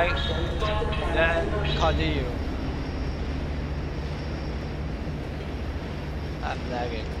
right, then continue. I'm lagging.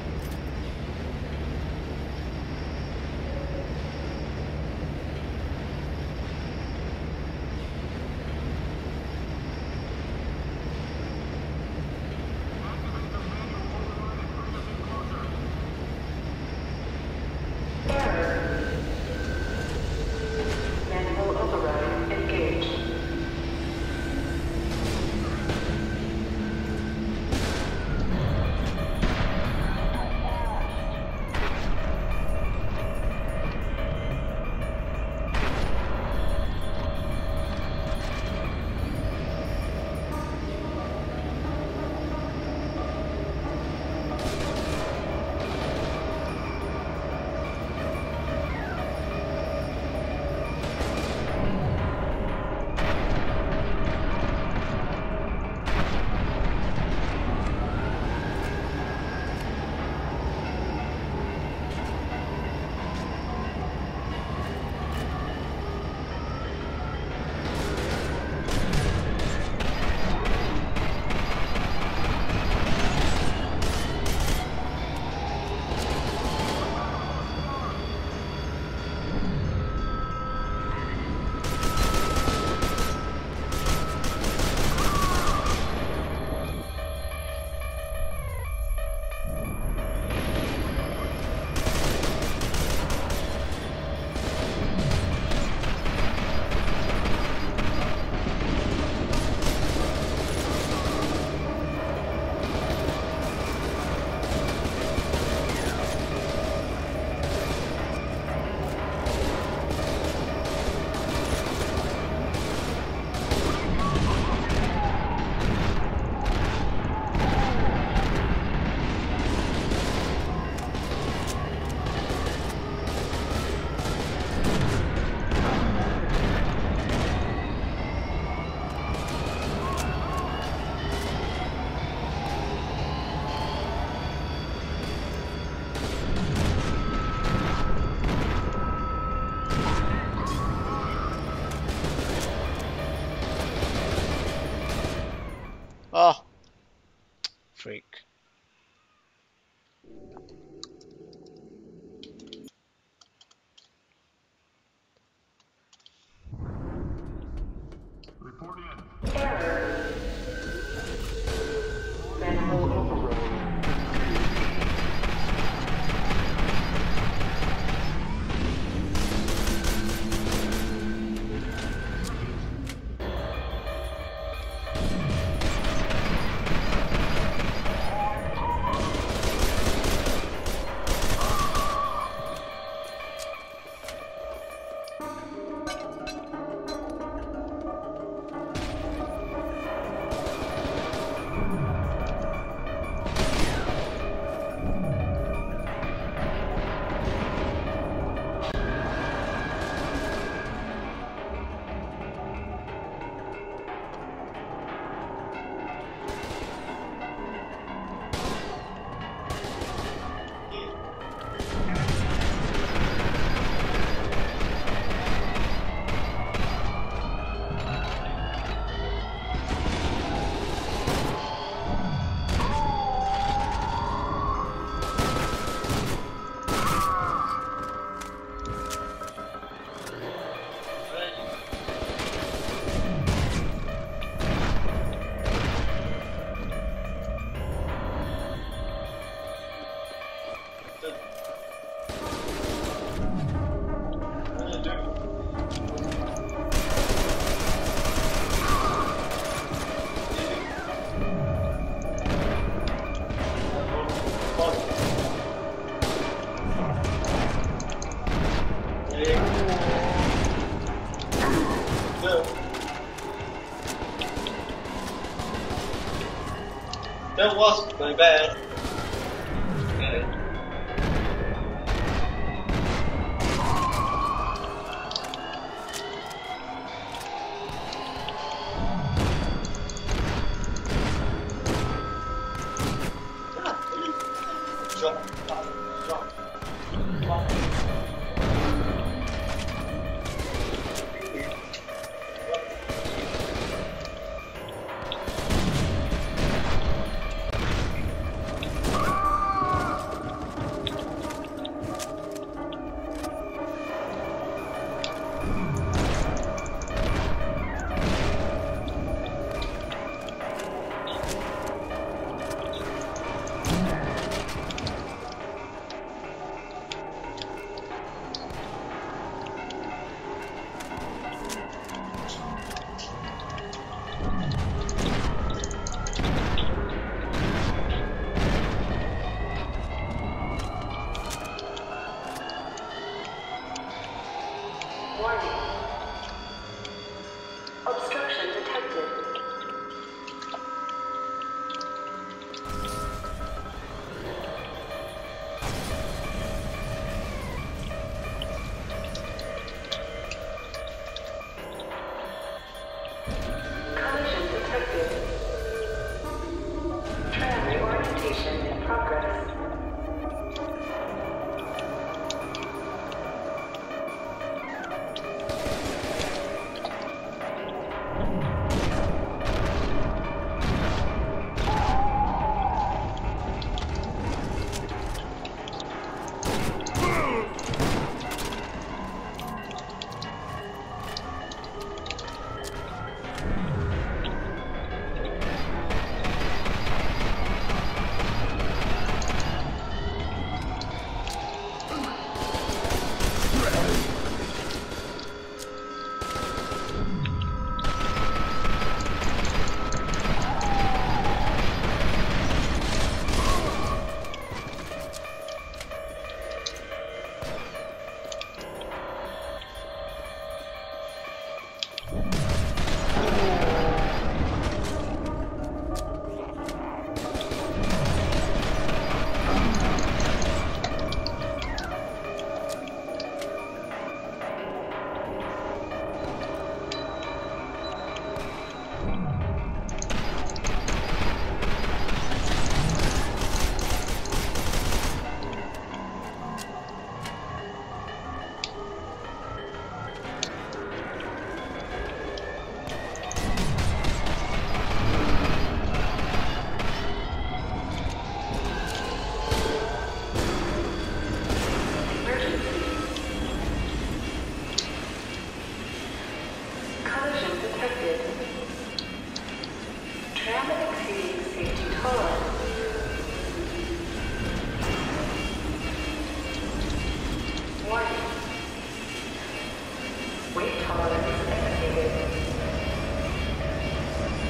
Weight tolerance exceeded.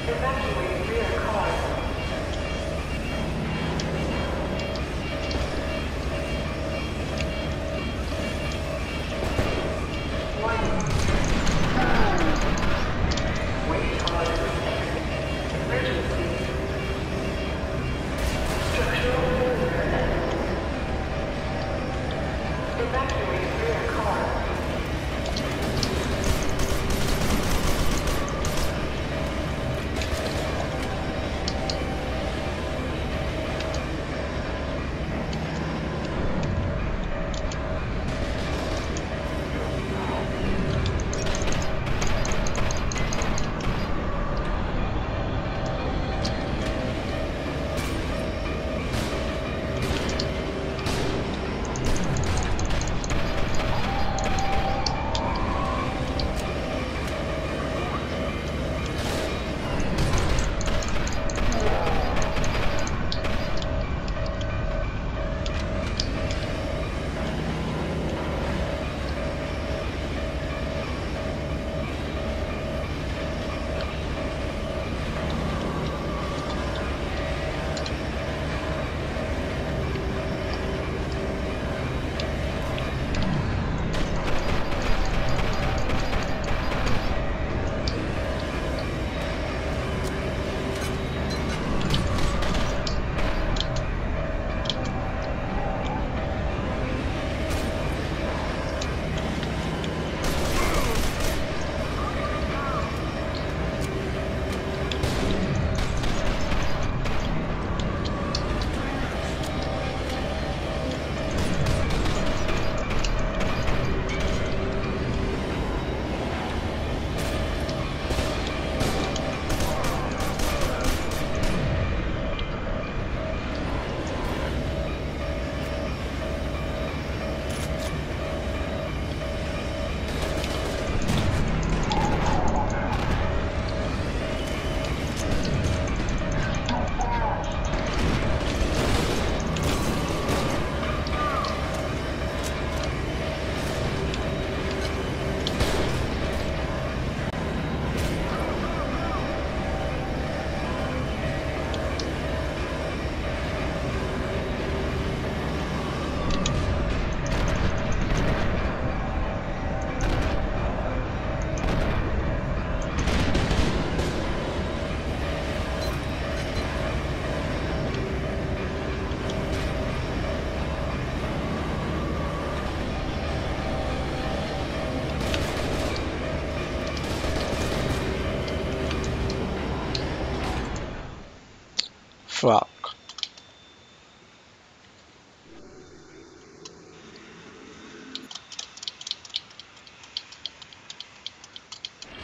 Evacuate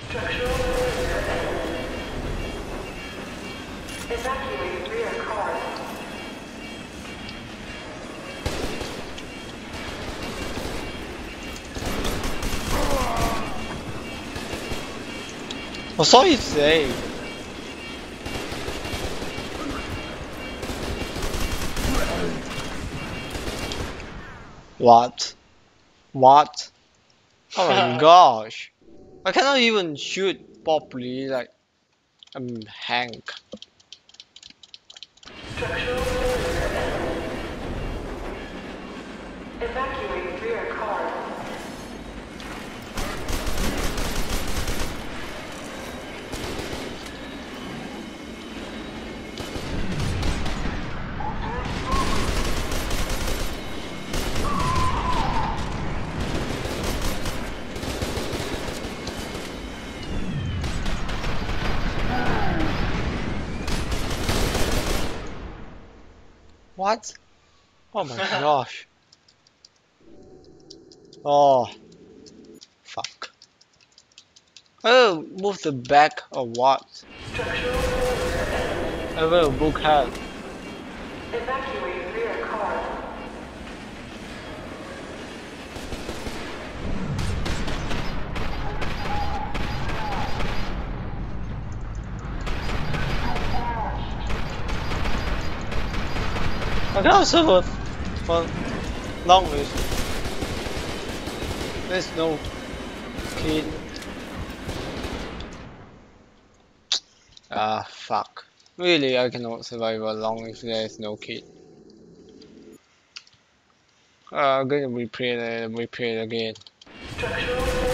Structural failure. Evacuate rear What? What? Oh my gosh. I cannot even shoot properly like I'm Hank. Structural. Evacuate What? Oh my gosh. Oh. Fuck. Oh, move the back or what? Structural failure. I will book help. Evacuate I can also for long range. There's no kid. Ah, fuck. Really, I cannot survive a long if there's no kid. Uh, I'm gonna replay it, replay it again.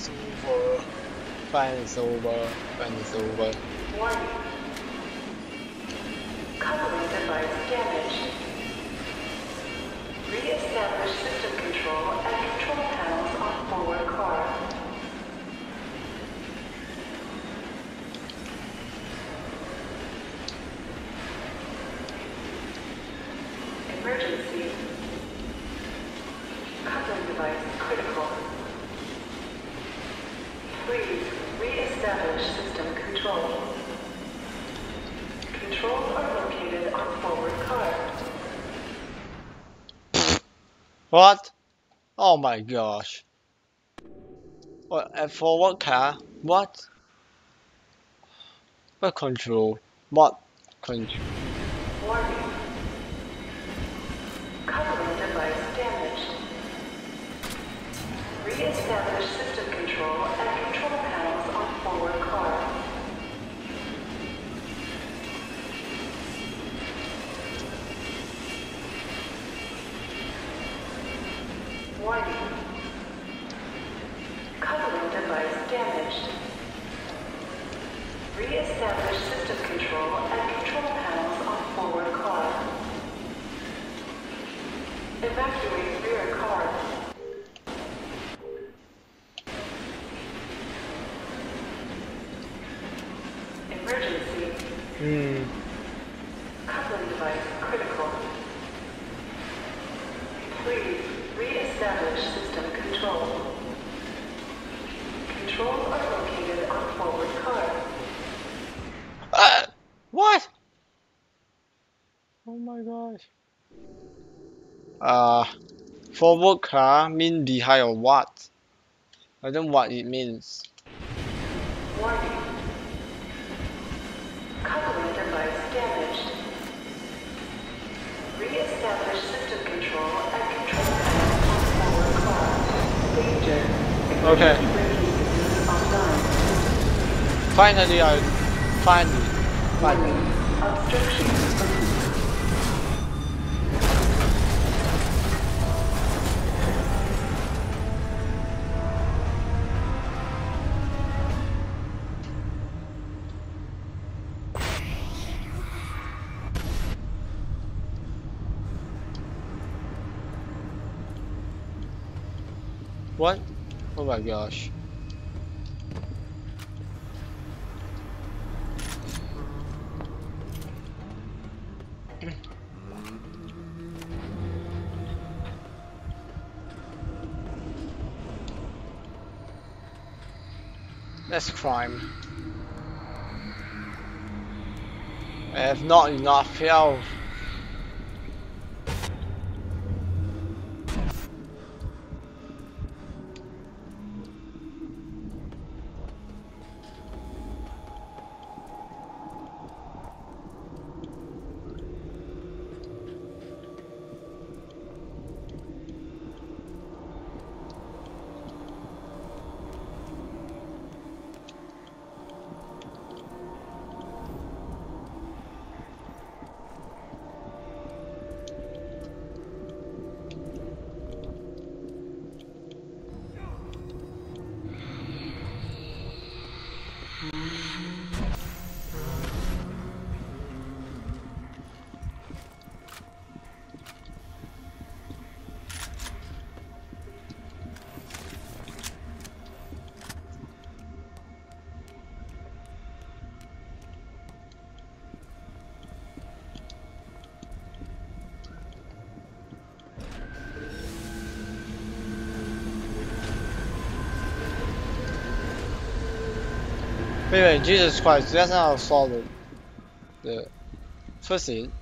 It's over. Finally it's over. Finally it's over. Device damaged. Re-establish system control and control panels on forward car. Emergency. Coupling device critical. Re-establish system control. Controls are located on forward car. What? Oh my gosh. What? A forward car? What? What control? What control? Warning. Coupling device damaged. Re-establish system control and Emergency. Hmm. Coupling device critical. Please re-establish system control. Controls are located on forward car. Uh, what? Oh my gosh. Uh, forward car mean behind or what? I don't know what it means. Warning. Coupling device damaged. Re-establish system control and control panels on forward car. Danger. Okay. Finally, I finally, finally. My gosh. That's crime. I have not enough health. Wait, wait, Jesus Christ, that's not saw the, first scene.